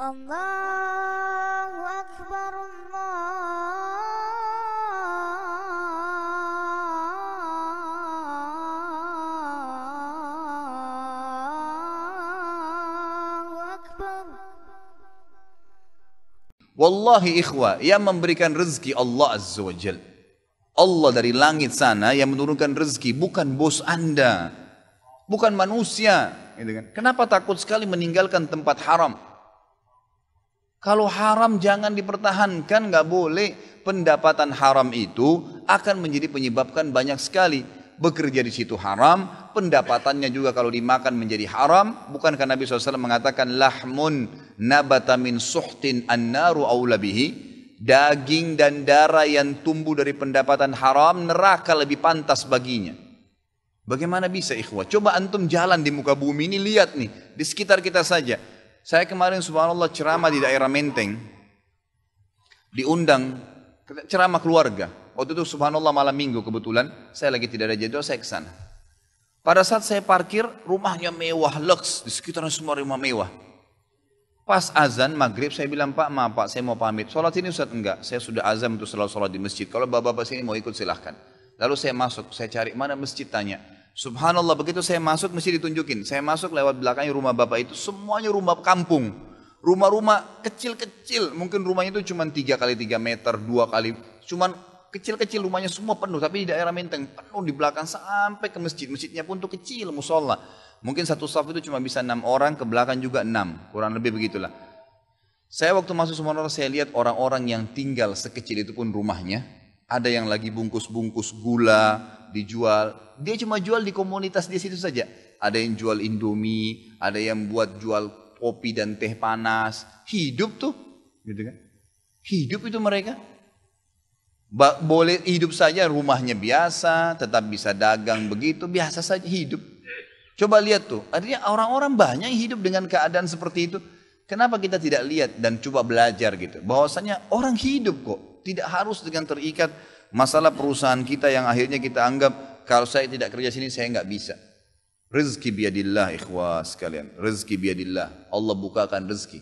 الله أكبر الله أكبر Wallahi ikhwah, yang memberikan rezeki Allah Azza wa Jal. Allah dari langit sana yang menurunkan rezeki, bukan bos anda. Bukan manusia. Gitu kan. Kenapa takut sekali meninggalkan tempat haram? Kalau haram jangan dipertahankan, nggak boleh. Pendapatan haram itu akan menjadi penyebabkan banyak sekali. Bekerja di situ haram, pendapatannya juga kalau dimakan menjadi haram. Bukankah Nabi SAW mengatakan lahmun nabata min suhtin annaru aulabihi. Daging dan darah yang tumbuh dari pendapatan haram neraka lebih pantas baginya. Bagaimana bisa ikhwah? Coba antum jalan di muka bumi ini lihat nih di sekitar kita saja. Saya kemarin subhanallah ceramah di daerah Menteng. Diundang ceramah keluarga. Waktu itu subhanallah malam minggu kebetulan. Saya lagi tidak ada jadwal, saya ke sana. Pada saat saya parkir, rumahnya mewah, lux. Di sekitarnya semua rumah mewah. Pas azan maghrib saya bilang pak maaf pak saya mau pamit. Sholat ini Ustaz enggak. Saya sudah azam untuk selalu sholat di masjid. Kalau bapak-bapak sini mau ikut silahkan. Lalu saya masuk, saya cari mana masjid tanya. Subhanallah begitu saya masuk mesti ditunjukin. Saya masuk lewat belakangnya rumah bapak itu semuanya rumah kampung. Rumah-rumah kecil-kecil. Mungkin rumahnya itu cuma 3 kali 3 meter, 2 kali. Cuman kecil-kecil rumahnya semua penuh. Tapi di daerah Menteng penuh di belakang sampai ke masjid. Masjidnya pun tuh kecil musola. Mungkin satu saf itu cuma bisa enam orang, ke belakang juga enam. Kurang lebih begitulah. Saya waktu masuk Sumatera saya lihat orang-orang yang tinggal sekecil itu pun rumahnya. Ada yang lagi bungkus-bungkus gula dijual. Dia cuma jual di komunitas di situ saja. Ada yang jual indomie, ada yang buat jual kopi dan teh panas. Hidup tuh, gitu kan? Hidup itu mereka. Ba- boleh hidup saja rumahnya biasa, tetap bisa dagang begitu, biasa saja hidup. Coba lihat tuh, artinya orang-orang banyak yang hidup dengan keadaan seperti itu. Kenapa kita tidak lihat dan coba belajar gitu? Bahwasanya orang hidup kok, tidak harus dengan terikat masalah perusahaan kita yang akhirnya kita anggap kalau saya tidak kerja sini saya nggak bisa. Rezeki biadillah ikhwah sekalian, rezeki biadillah. Allah bukakan rezeki.